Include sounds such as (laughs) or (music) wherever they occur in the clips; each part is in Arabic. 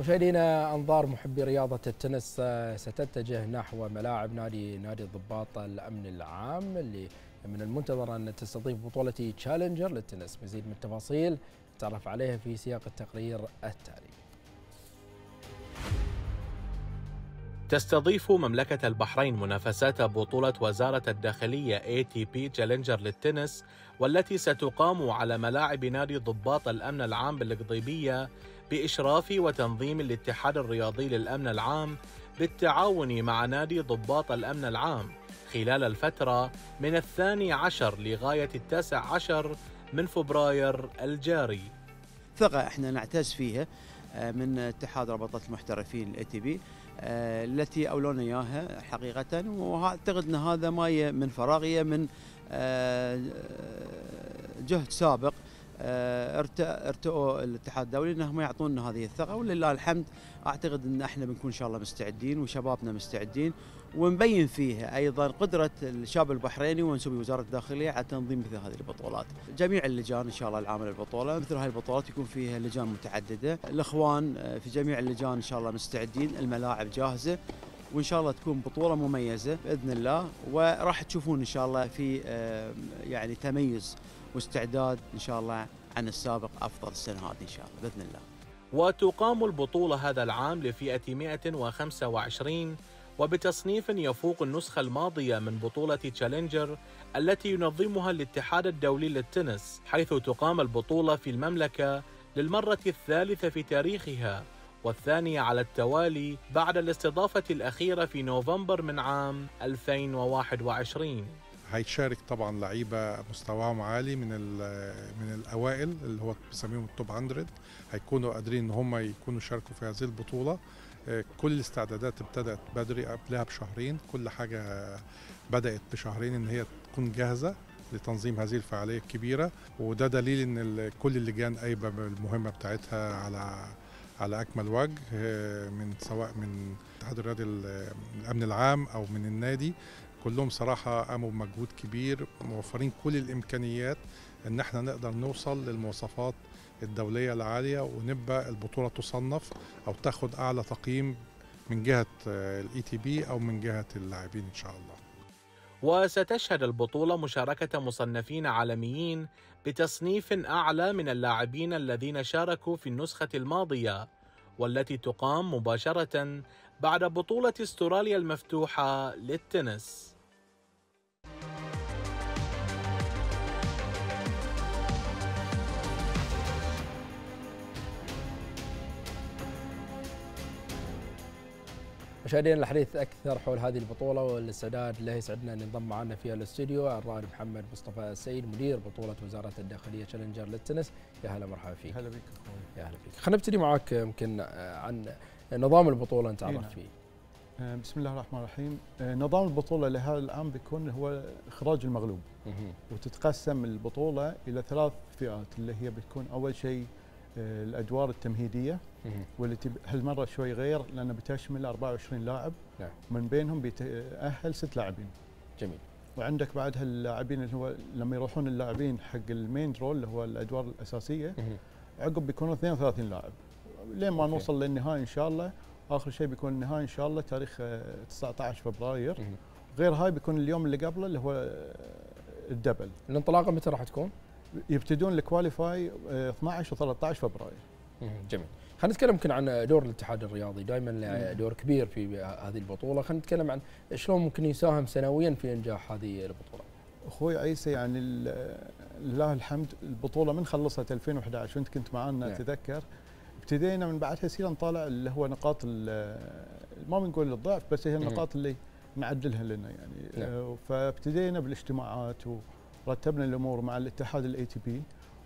مشاهدينا أنظار محبي رياضة التنس ستتجه نحو ملاعب نادي نادي الضباط الأمن العام اللي من المنتظر أن تستضيف بطولة Challenger للتنس. مزيد من التفاصيل نتعرف عليها في سياق التقرير التالي. تستضيف مملكة البحرين منافسات بطولة وزارة الداخلية ATP Challenger للتنس والتي ستقام على ملاعب نادي ضباط الأمن العام بالقضيبية بإشراف وتنظيم الاتحاد الرياضي للأمن العام بالتعاون مع نادي ضباط الأمن العام خلال الفترة من الثاني عشر لغاية التاسع عشر من فبراير الجاري. ثقة إحنا نعتز فيها آه، من اتحاد رابطة المحترفين ال ATP التي أولونا إياها حقيقة. وأعتقد إن هذا ما من فراغية من آه، جهد سابق آه، ارتؤوا الاتحاد الدولي إنهم يعطونا هذه الثقة ولله الحمد أعتقد إن إحنا بنكون إن شاء الله مستعدين وشبابنا مستعدين ونبين فيها أيضا قدرة الشاب البحريني ومنسوبي وزارة الداخلية على تنظيم مثل هذه البطولات. جميع اللجان إن شاء الله العامله البطوله مثل هذه البطولات يكون فيها لجان متعددة، الإخوان آه، في جميع اللجان إن شاء الله مستعدين، الملاعب جاهزة وإن شاء الله تكون بطولة مميزة بإذن الله وراح تشوفون إن شاء الله في آه، يعني تميز واستعداد إن شاء الله عن السابق أفضل السنة هذه إن شاء الله بإذن الله. وتقام البطولة هذا العام لفئة 125 وبتصنيف يفوق النسخة الماضية من بطولة تشالنجر التي ينظمها الاتحاد الدولي للتنس حيث تقام البطولة في المملكة للمرة الثالثة في تاريخها والثانية على التوالي بعد الاستضافة الأخيرة في نوفمبر من عام 2021 هيشارك طبعا لعيبة مستواهم عالي من من الأوائل اللي هو بنسميهم التوب 100 هيكونوا قادرين إن هم يكونوا شاركوا في هذه البطولة. آه، كل الاستعدادات ابتدت بدري قبلها بشهرين. كل حاجة بدأت بشهرين إن هي تكون جاهزة لتنظيم هذه الفعالية الكبيرة. وده دليل إن كل اللجان قايمه بالمهمه بتاعتها على على أكمل وجه آه، من سواء من الاتحاد الرياضي الأمن العام أو من النادي. كلهم صراحة قاموا بمجهود كبير موفرين كل الإمكانيات إن إحنا نقدر نوصل للمواصفات الدولية العالية ونبقى البطولة تصنف أو تاخد أعلى تقييم من جهة ال ATP أو من جهة اللاعبين إن شاء الله. وستشهد البطولة مشاركة مصنفين عالميين بتصنيف أعلى من اللاعبين الذين شاركوا في النسخة الماضية والتي تقام مباشرة بعد بطولة استراليا المفتوحة للتنس. مشاهدينا الحديث أكثر حول هذه البطولة والاستعداد له. يسعدنا أن ينضم معنا فيها الاستوديو الرائد محمد مصطفى السيد مدير بطولة وزارة الداخلية Challenger للتنس. يا هلا مرحبا فيك. هلا بك يا هلا فيك. خلينا نبتدي معاك يمكن عن نظام البطولة انت عرفت فيه. آه، بسم الله الرحمن الرحيم. آه، نظام البطولة لهذا العام بيكون هو إخراج المغلوب. وتتقسم البطولة إلى ثلاث فئات اللي هي بتكون أول شيء آه، الأدوار التمهيدية. والتي هالمرة شوي غير لأنها بتشمل 24 لاعب. نعم. من بينهم بيتأهل ست لاعبين. جميل. وعندك بعد هاللاعبين اللي هو لما يروحون اللاعبين حق المين رول اللي هو الأدوار الأساسية عقب بيكونوا 32 لاعب. لين ما نوصل للنهاية إن شاء الله. آخر شيء بيكون النهائي إن شاء الله تاريخ 19 آه، فبراير. غير هاي بيكون اليوم اللي قبله اللي هو آه، ال double. الانطلاقة متى راح تكون؟ يبتدون ال qualify 12 و13 فبراير. جميل. خلينا نتكلم يمكن عن دور الاتحاد الرياضي. دائما دور كبير في هذه البطولة. خلينا نتكلم عن شلون ممكن يساهم سنويا في إنجاح هذه البطولة. أخوي عيسى يعني لله الحمد البطولة من خلصت 2011 وأنت كنت معنا نعم. اتذكر ابتدينا من بعدها يصير نطالع اللي هو نقاط ما بنقول الضعف بس هي النقاط اللي نعدلها لنا يعني. نعم. آه، فابتدينا بالاجتماعات ورتبنا الأمور مع الاتحاد ال ATP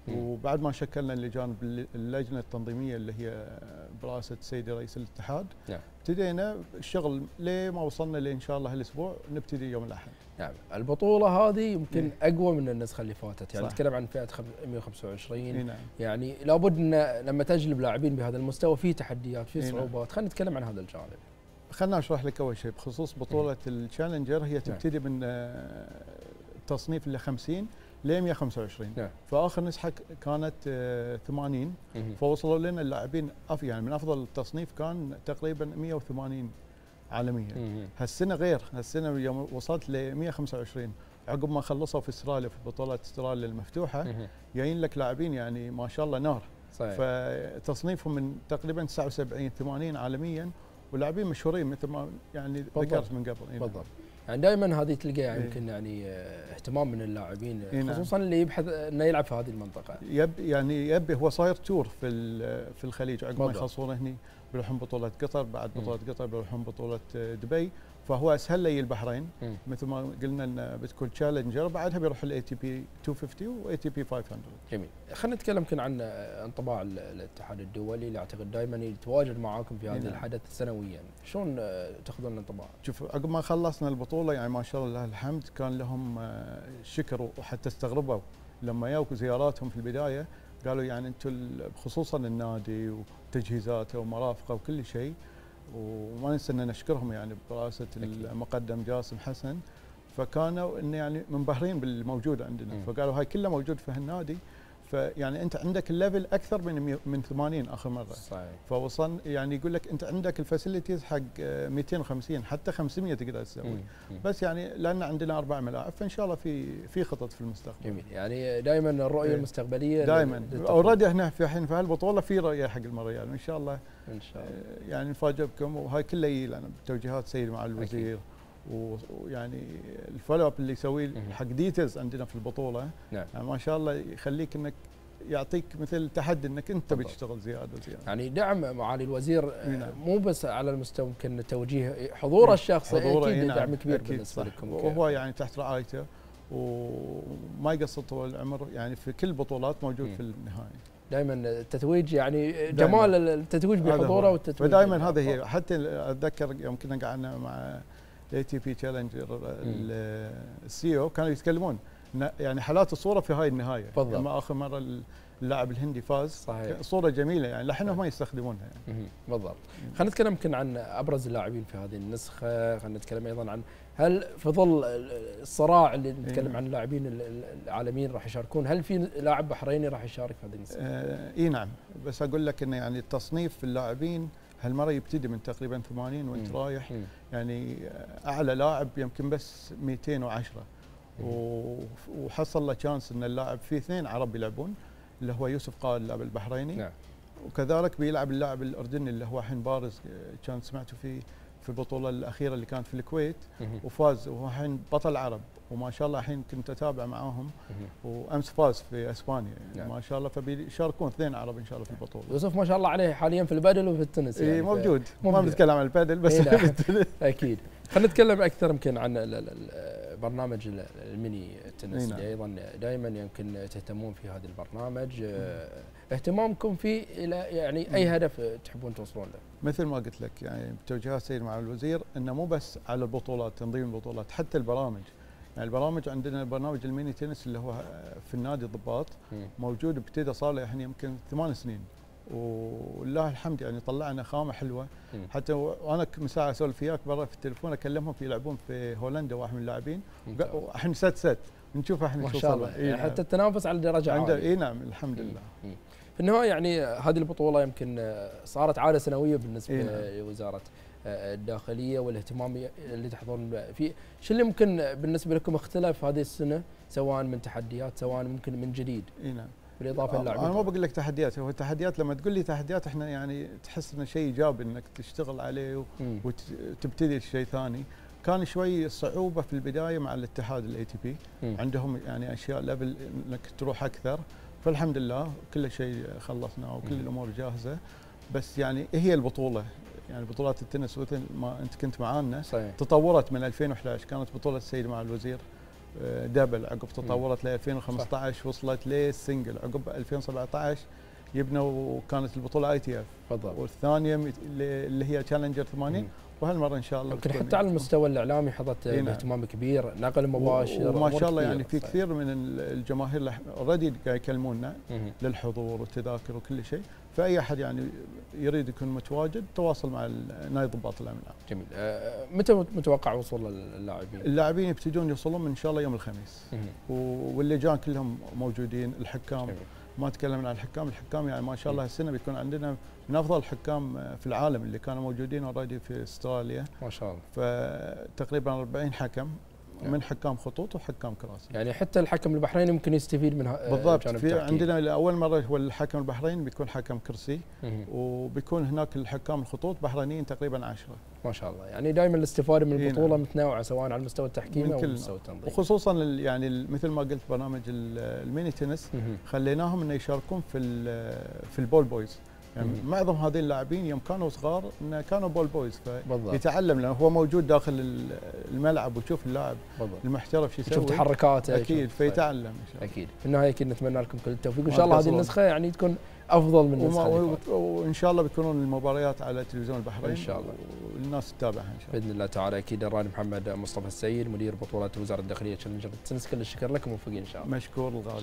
وبعد ما شكلنا اللجان اللجنة التنظيمية اللي هي برئاسة سيدي رئيس الاتحاد نعم. ابتدينا الشغل ليه ما وصلنا لإن شاء الله هالأسبوع نبتدي يوم الأحد. نعم. البطولة هذه يمكن نعم. أقوى من النسخة اللي فاتت. يعني نتكلم عن فئة 125 نعم. يعني لابد إن لما تجلب لاعبين بهذا المستوى في تحديات في صعوبات نعم. خلينا نتكلم عن هذا الجانب. خلنا أشرح لك أول شيء. بخصوص بطولة التشالنجر هي تبتدي من تصنيف ال 50 ل 125 نعم. فآخر نسحة ك- كانت آه، 80 مهم. فوصلوا لنا اللاعبين يعني من أفضل التصنيف كان تقريبا 180 عالميا. هالسنة غير هالسنة يوم وصلت ل 125 عقب ما خلصوا في أستراليا في بطولة أستراليا المفتوحة. جايين لك لاعبين يعني ما شاء الله نار صحيح فتصنيفهم من تقريبا 79 80 عالميا ولاعبين مشهورين مثل ما يعني بالضبط. ذكرت من قبل إي نعم. بالضبط يعني دائما هذه تلقى إيه. يمكن يعني آه، اهتمام من اللاعبين إي نعم. خصوصا اللي يبحث إنه يلعب في هذه المنطقة yep يعني يبي هو صاير tour في في الخليج عقب ما. يخلصون هني بيروحون بطولة قطر بعد. بطولة قطر بيروحون بطولة دبي فهو أسهل لي البحرين مم. مثل ما قلنا إن بتكون Challenger بعدها بيروح ال ATP 250 و ATP 500 جميل. خلينا نتكلم يمكن عن انطباع ال- الاتحاد الدولي. اللي أعتقد دائما يتواجد معاكم في هذا نعم. الحدث سنويا. شلون آه، تأخذون الانطباع؟ شوف عقب ما خلصنا البطولة يعني ما شاء الله الحمد كان لهم آه، شكر وحتى استغربوا لما يا كوا زياراتهم في البداية قالوا يعني أنتم خصوصا النادي وتجهيزاته ومرافقه وكل شيء وما ننسى أن نشكرهم يعني برئاسه. المقدم جاسم حسن فكانوا إن يعني منبهرين بالموجود عندنا. فقالوا هاي كلها موجود في هالنادي فيعني أنت عندك ال level أكثر من من 80 آخر مرة. صحيح. فوصل يعني يقول لك أنت عندك ال facilities حق آه، 250 حتى 500 تقدر تسوي. بس يعني لأن عندنا أربع ملاعب فإن شاء الله في في خطط في المستقبل. جميل. يعني دائما الرؤية إيه. المستقبلية دائما. already إحنا في الحين في هالبطولة في رؤية حق المريال وإن شاء الله إن شاء الله. يعني نفاجئ بكم وهاي كلها يجي لنا بتوجيهات سيدي معالي الوزير. و- ويعني ال follow up اللي يسويه. حق details عندنا في البطولة نعم. يعني ما شاء الله يخليك إنك يعطيك مثل تحدي إنك أنت. بتشتغل زيادة وزيادة يعني دعم معالي الوزير آه، نعم. مو بس على المستوى يمكن توجيه حضوره الشخصي حضوره أكيد نعم، دعم كبير أكيد بالنسبة صح. لكم وهو يعني تحت رعايته وما يقصر طول العمر يعني في كل البطولات موجود مم. في النهائي دائما التتويج يعني دايماً. جمال التتويج بحضوره. والتتويج فدائما. هذا هي حتى أتذكر يوم كنا قعدنا مع ال ATP Challenger ال CEO كانوا يتكلمون. يعني حالات الصورة في هاي النهاية. بالضبط. لما آخر مرة اللاعب الهندي فاز. صحيح. صورة جميلة يعني لحين هم يستخدمونها يعني. بالضبط خلينا نتكلم يمكن عن أبرز اللاعبين في هذه النسخة. خلينا نتكلم أيضا عن هل في ظل الصراع اللي نتكلم إيه. عن اللاعبين ال- ال- العالميين راح يشاركون هل في لاعب بحريني راح يشارك في هذه النسخة؟ آه إي نعم. بس أقول لك إنه يعني التصنيف في اللاعبين هالمرة يبتدي من تقريبا 80 وانت مم. رايح مم. يعني أعلى لاعب يمكن بس 210 و- وحصل له chance إن اللاعب في اثنين عرب يلعبون اللي هو يوسف قائد اللاعب البحريني. نعم. وكذلك بيلعب اللاعب الأردني اللي هو الحين بارز آه، كان سمعته في في البطولة الأخيرة اللي كانت في الكويت. وفاز وهو الحين بطل عرب وما شاء الله الحين كنت أتابع معاهم. وأمس فاز في إسبانيا يعني نعم. ما شاء الله فبيشاركون اثنين عرب إن شاء الله في البطولة يوسف ما شاء الله عليه حاليا في البادل وفي التنس اي يعني ف- موجود ما. بنتكلم عن البادل بس إي. بالتنس. (laughs) أكيد خلينا نتكلم أكثر يمكن عن ال- ال- ال- برنامج ال- الميني التنس نعم. أيضا دائما يمكن تهتمون في هذا البرنامج آه، اهتمامكم فيه إلى يعني أي. هدف تحبون توصلون له مثل ما قلت لك يعني بتوجيهات سيدي معالي الوزير إنه مو بس على البطولات تنظيم البطولات حتى البرامج يعني البرامج عندنا برنامج ال mini tennis اللي هو في النادي الضباط. موجود ابتدى صار له يعني يمكن ثمان سنين ولله الحمد يعني طلعنا خامة حلوة مم. حتى وأنا من ساعه أسولف وياك برا في التليفون أكلمهم في يلعبون في هولندا واحد من اللاعبين. الحين ست ست نشوف إحنا ما شو شاء صار الله له. إي يعني نعم. حتى التنافس على درجة عنده عالية إي نعم الحمد مم. لله مم. في النهاية يعني هذه البطولة يمكن صارت عادة سنوية بالنسبة إي نعم. لوزارة آه، الداخلية والاهتمام اللي تحضرون فيه، شو اللي ممكن بالنسبة لكم اختلف هذه السنة سواء من تحديات سواء ممكن من جديد إي نعم بالإضافة للاعبين أنا ما بقول لك تحديات هو تحديات لما تقول لي تحديات إحنا يعني تحس إنه شيء إيجابي إنك تشتغل عليه. وتبتدي شيء ثاني. كان شوي صعوبة في البداية مع الاتحاد ال ATP. عندهم يعني أشياء level إنك تروح أكثر. فالحمد لله كل شيء خلصناه وكل مم. الأمور جاهزة. بس يعني هي البطولة يعني بطولات التنس مثل ما أنت كنت معانا صحيح. تطورت من 2011 كانت بطولة السيد مع الوزير. دبل عقب تطورت ل 2015 وصلت لل single عقب 2017 يبنوا كانت البطولة ITF بالضبط والثانية اللي هي Challenger 80 مم. وهالمرة إن شاء الله يمكن حتى على المستوى الإعلامي حظت نعم. باهتمام كبير نقل مباشر وما شاء الله. يعني في. كثير من ال- الجماهير already قاعد يكلمونا. للحضور والتذاكر وكل شيء فأي أحد يعني يريد يكون متواجد تواصل مع نادي ضباط الأمن العام. جميل. آه، متى متوقع وصول اللاعبين؟ اللاعبين يبتدون يوصلون إن شاء الله يوم الخميس. واللجان كلهم موجودين الحكام. جميل. ما تكلمنا عن الحكام. الحكام يعني ما شاء الله هالسنة بيكون عندنا من أفضل الحكام في العالم اللي كانوا موجودين already في أستراليا. ما شاء الله. فتقريبا 40 حكم. نعم. من حكام خطوط وحكام كراسي يعني حتى الحكم البحريني ممكن يستفيد من ه- بالضبط في التحكيم. عندنا لاول مرة هو الحكم البحريني بيكون حكم كرسي. وبيكون هناك الحكام الخطوط بحرينيين تقريبا عشرة ما شاء الله يعني دائما الاستفادة من إي البطولة نعم. متنوعة سواء على المستوى التحكيمي أو كل- مستوى التنظيم وخصوصا يعني مثل ما قلت برنامج ال- ال mini tennis. خليناهم إنه يشاركون في في ال ball boys يعني مهم. معظم هذين اللاعبين يوم كانوا صغار إنه كانوا ball boys فيتعلم لأنه هو موجود داخل ال- الملعب ويشوف اللاعب بالضبط. المحترف شو يشوف يسوي. تحركاته أكيد يشوف- فيتعلم إن شاء الله. أكيد. في النهاية أكيد نتمنى لكم كل التوفيق. وان شاء الله هذه. النسخة يعني تكون أفضل من النسخة اللي فاتت. وإن شاء الله بيكونون المباريات على تلفزيون البحرين. إن شاء الله. والناس تتابعها إن شاء الله. بإذن الله تعالى أكيد الراني محمد مصطفى السيد مدير بطولات وزارة الداخلية تشالنجر كل الشكر لكم موفقين إن شاء الله. مشكور الغالي.